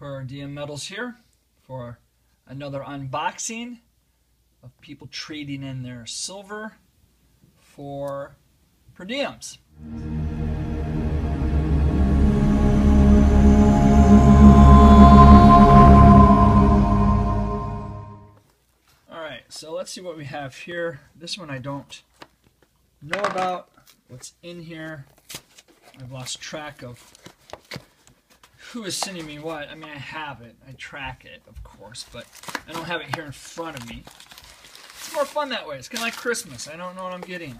Per Diem Metals here for another unboxing of people trading in their silver for per diems. Alright, so let's see what we have here. This one I don't know about. What's in here? I've lost track of who is sending me what. I mean, I have it. I track it, of course, but I don't have it here in front of me. It's more fun that way. It's kind of like Christmas. I don't know what I'm getting.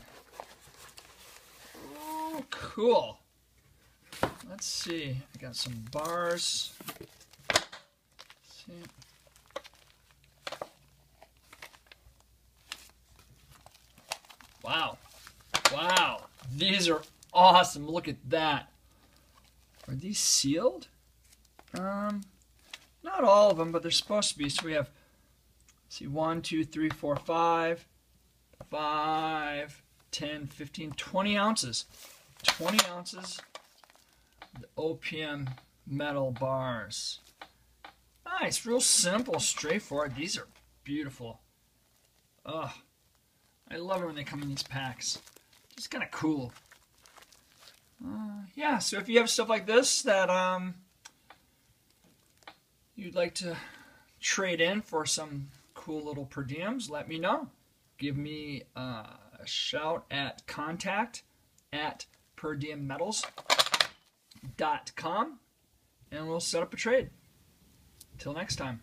Oh, cool. Let's see. I got some bars. Let's see. Wow. Wow. These are awesome. Look at that. Are these sealed? Um, not all of them, but they're supposed to be. So we have, see, 1, 2, 3, 4, 5, 5, 10, 15, 20 ounces. 20 ounces the OPM metal bars. Nice, real simple, straightforward. These are beautiful. Ugh. I love it when they come in these packs. Just kind of cool. Uh, yeah, so if you have stuff like this that um, you'd like to trade in for some cool little per diems, let me know. Give me uh, a shout at contact at perdiemmetals.com and we'll set up a trade. Till next time.